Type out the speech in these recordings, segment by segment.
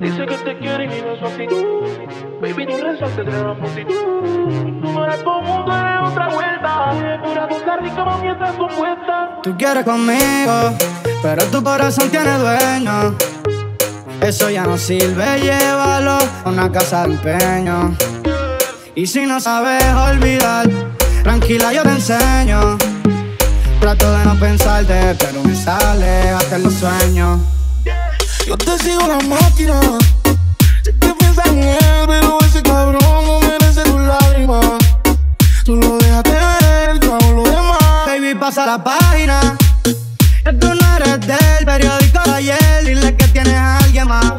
Dice que te quiere y vive su actitud. Baby, tú resaltas entre la multitud. Tú no eres común, tú eres otra vuelta. Pura cosa rica, mami, estás compuesta. Tú quieres conmigo, pero tu corazón tiene dueño. Eso ya no sirve, llévalo a una casa de empeño. Y si no sabes olvidar, tranquila yo te enseño. Trato de no pensarte, pero me sale hasta los sueños. Yo te sigo la máquina. Sé que piensas en él, pero ese cabrón no merece tus lágrimas. Tú lo dejaste ver, yo hago lo demás. Baby, pasa la página. Que tú no eres del periódico de ayer. Dile que tienes a alguien más.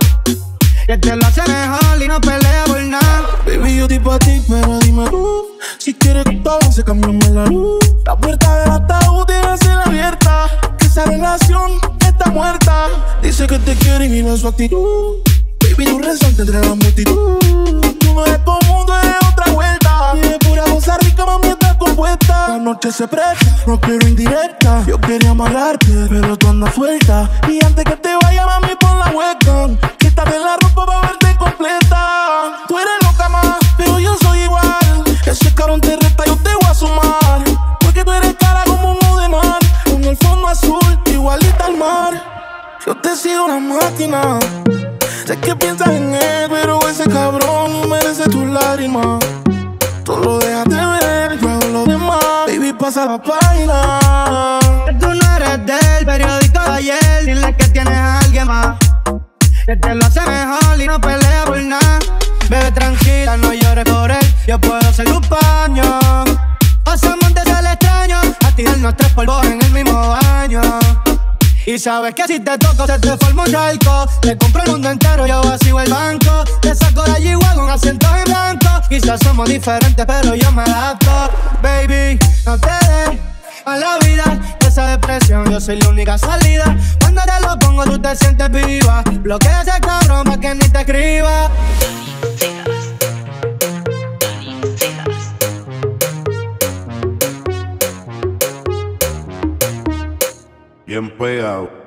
Que te lo hace mejor y no pelea por nada. Baby, yo tipo a ti, pero dime tú. Si quieres que todo se cambiamos la luz. La puerta del ataúd debe ser abierta. Que esa relación muerta. Dice que te quiere y vive su actitud. Baby, tú resaltas entre la multitud. Tú no eres común, tú eres otra vuelta. Vive pura cosa rica, mami, estás compuesta. La noche se presta, no quiero indirecta. Yo quería amarrarte, pero tú andas suelta. Y antes que te vaya, mami, pon la webcam. Sé que piensas en él, pero ese cabrón no merece tus lágrimas. Tú lo dejas de ver, yo hago lo demás. Baby, pasa la página. Tú no eres del periódico de ayer. Dile que tienes a alguien más. Que te lo hace mejor y no pelea por nada. Bebe tranquila, no llores por él. Yo puedo ser un paño. Pasamos desde el extraño a tirar nuestros polvos Y sabes que si te toco se te forma un charco. Te compro el mundo entero, yo vacío el banco. Te saco la yigua con asiento en blanco. Quizás somos diferentes, pero yo me adapto. Baby, no te des a la vida Esa depresión, yo soy la única salida. Cuando te lo pongo tú te sientes viva. Bloquea ese cabrón pa' que ni te escriba Gameplay.